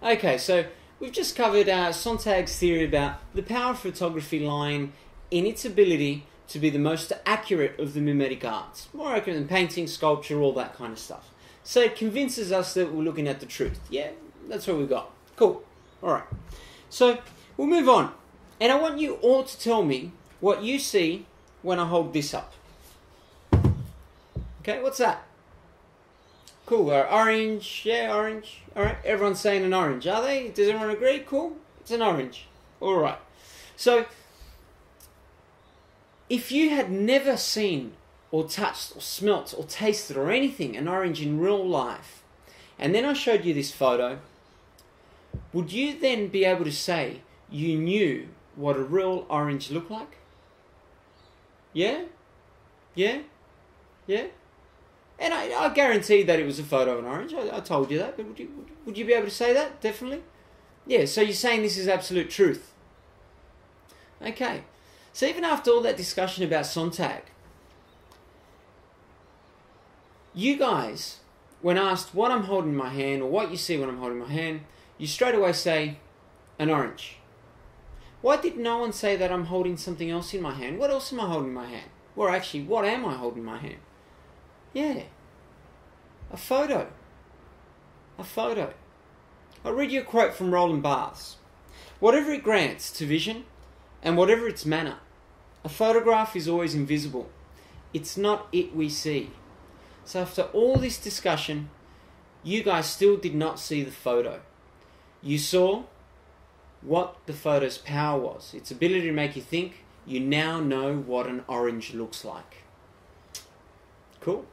Okay, so we've just covered uh, Sontag's theory about the power of photography lying in its ability to be the most accurate of the mimetic arts, more accurate than painting, sculpture, all that kind of stuff. So it convinces us that we're looking at the truth. Yeah, that's what we've got. Cool. All right. So we'll move on, and I want you all to tell me what you see when I hold this up. Okay, what's that? Cool. Uh, orange. Yeah, orange. All right. Everyone's saying an orange. Are they? Does everyone agree? Cool. It's an orange. All right. So, if you had never seen or touched or smelt or tasted or anything an orange in real life, and then I showed you this photo, would you then be able to say you knew what a real orange looked like? Yeah? Yeah? Yeah? And I, I guarantee that it was a photo of an orange. I, I told you that, but would you, would, you be able to say that? Definitely? Yeah, so you're saying this is absolute truth. Okay. So even after all that discussion about Sontag, you guys, when asked what I'm holding in my hand or what you see when I'm holding my hand, you straight away say an orange. Why did no one say that I'm holding something else in my hand? What else am I holding in my hand? Well, actually, what am I holding in my hand? Yeah, a photo. A photo. I'll read you a quote from Roland Barthes. Whatever it grants to vision, and whatever its manner, a photograph is always invisible. It's not it we see. So after all this discussion, you guys still did not see the photo. You saw what the photo's power was, its ability to make you think. You now know what an orange looks like. Cool.